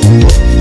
我。